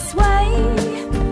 this way.